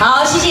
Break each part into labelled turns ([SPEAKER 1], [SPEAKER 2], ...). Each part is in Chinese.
[SPEAKER 1] 好，谢谢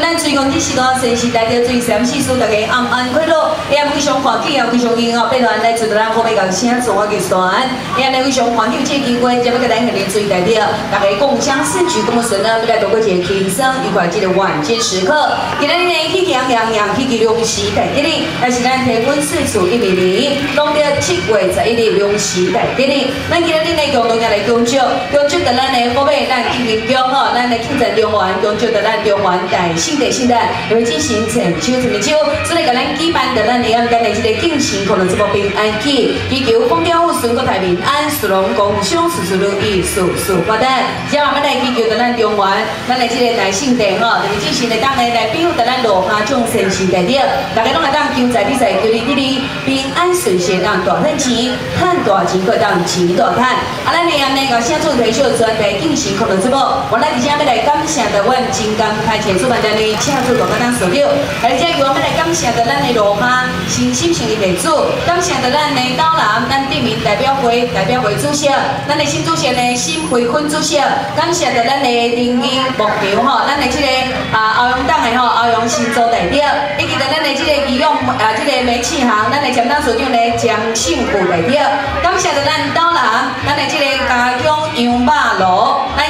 [SPEAKER 1] 现场咱追光这时段，先是大家最三四数大家暗暗快乐，也非常欢喜，也非常荣哦。拜托来自咱后面讲声做我嘅团，也非常欢喜这个机会，今要跟大家现场追大家，大家共享盛举，咁么顺呢，要来度过一个轻松愉快这个晚间时刻。今日呢，喜洋洋洋，喜气隆时大吉利，但是咱天温岁数一米零，当着七月十一日隆时大吉利。咱今日呢，共同来恭祝，恭祝咱的宝贝，咱庆元宫吼，咱的庆祝中华，恭祝咱中华大新的新的，会进行成秋成秋，所以个咱举办的咱的咱的这个进行可能这么平安起，祈求风调雨顺，国泰民安，事龙共享，事事如意，事事发达。接下来来祈求的咱中华，咱的这个大新的吼，会进行的当来代表的咱落下众生是代表，大家拢来当求财比赛，求你这里平安顺遂，让大赚钱，赚大钱可当钱大赚。啊，咱的那个先做退休专题进行可能这么，我来直接要来感谢的阮金刚。开前主办单位请出大家当所有，而且我们来感谢的咱的罗哈新心情的地主，感谢的咱的导览，咱地名代表会代表会主席，咱的新主席呢新会分主席，感谢的咱的林荫目标吼，咱的这个啊欧阳党的吼欧阳新组代表，以及的咱的这个医用啊这个煤气行，咱的前当所长呢江庆富代表，感谢的咱导览，咱的这个家乡杨马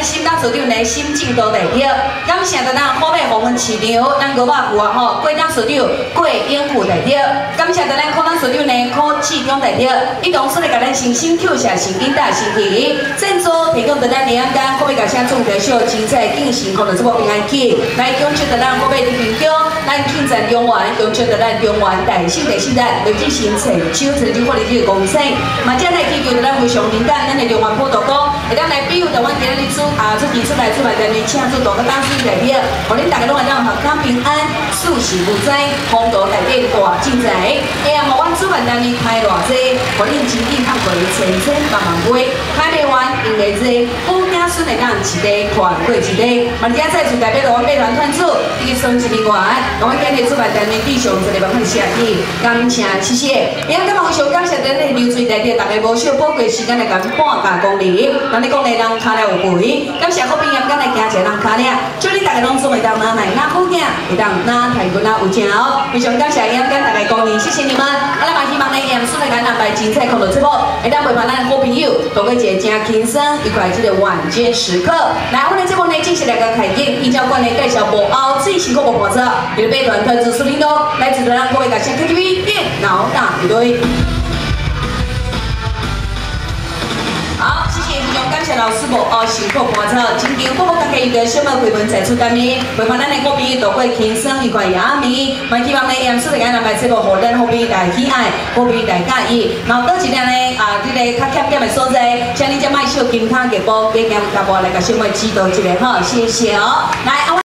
[SPEAKER 1] 路，咱新当所长呢新进都代表，感谢的咱。好买红门市场，咱五百户啊吼，贵当市场贵英户代表，感谢咱可当市场呢可市场代表，一同说来甲咱新新跳下新景大新体，赞助提供的咱李安丹，可以甲先种台秀精彩进行，可能这么平安去，来恭祝的咱可买的平中，咱庆赞中原，恭祝的咱中原大新的时代，累计新成就成就获利这个公司，嘛，接下来祈求的咱非常灵感，咱的中原普渡，大家来比的阮今日出啊出几出来出来的你请出大个当时代表。我恁大家拢会当健康平安，事事如意，风度大变大精彩。哎呀，我阮主办单位开偌济，我恁经济较贵，千千万万买，开袂完，因为这好子孙会当一地团过一地。嘛，今再次代表着阮美团团主，以及双职人员，我阮今日主办单位非常一个万分谢意，感谢谢谢。也今日非常感谢咱的流水代表，大家无少宝贵时间来甲半价公里，咱你讲的人卡了有贵，感谢好朋友今日加一人卡了，大家拢。会当拿来拿好件，会当拿台骨拿有钱哦。非常感谢杨跟大家光临，谢谢你们。阿拉嘛希望呢，杨叔来咱安排精彩看到直播，会当陪伴咱的好朋友，度过一个真轻松愉快这个晚间时刻。来，我们这波呢，进行两个开演，依照惯例介绍幕后最新广播播出，由北团团主苏林东来自咱各位感谢 KTV 电脑大一堆。感谢老师傅哦，辛苦播出。今天我们大家一个小妹回门再出单面，为伴咱的好朋友度过轻松愉快夜暝。蛮希望呢，杨叔来给安排这个好人好朋友大喜爱，好朋友大介意。然后多一点呢，啊，这个较欠点的所在，请你再买小金卡给包，给咱大波来个小妹指导一下哈，谢谢哦。来。